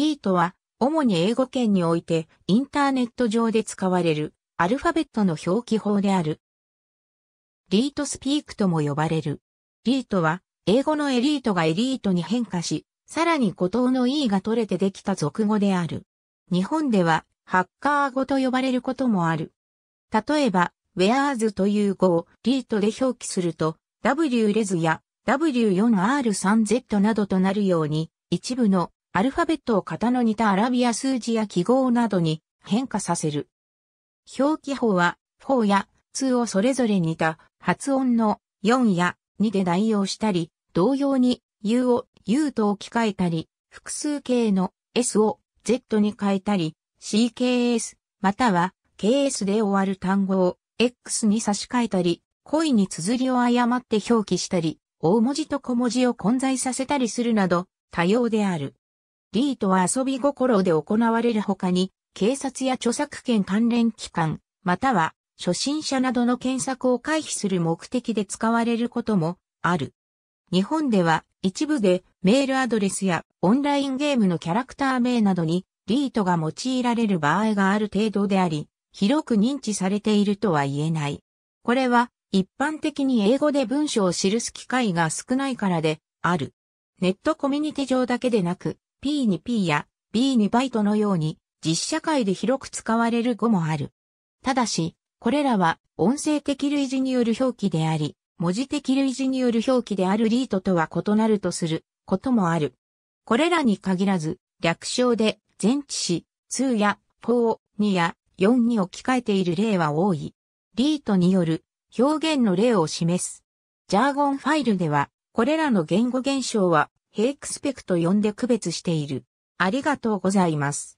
リートは、主に英語圏において、インターネット上で使われる、アルファベットの表記法である。リートスピークとも呼ばれる。リートは、英語のエリートがエリートに変化し、さらに語頭の E が取れてできた俗語である。日本では、ハッカー語と呼ばれることもある。例えば、whereas という語をリートで表記すると、wres や w4r3z などとなるように、一部のアルファベットを型の似たアラビア数字や記号などに変化させる。表記法は、4や2をそれぞれ似た発音の4や2で代用したり、同様に U を U と置き換えたり、複数形の S を Z に変えたり、CKS、または KS で終わる単語を X に差し替えたり、恋に綴りを誤って表記したり、大文字と小文字を混在させたりするなど、多様である。リートは遊び心で行われるほかに、警察や著作権関連機関、または初心者などの検索を回避する目的で使われることもある。日本では一部でメールアドレスやオンラインゲームのキャラクター名などにリートが用いられる場合がある程度であり、広く認知されているとは言えない。これは一般的に英語で文章を記す機会が少ないからである。ネットコミュニティ上だけでなく、P に P や B にバイトのように実社会で広く使われる語もある。ただし、これらは音声的類似による表記であり、文字的類似による表記であるリートとは異なるとすることもある。これらに限らず、略称で前置詞、2や4、2や4に置き換えている例は多い。リートによる表現の例を示す。ジャーゴンファイルでは、これらの言語現象は、ヘイクスペクと呼んで区別している。ありがとうございます。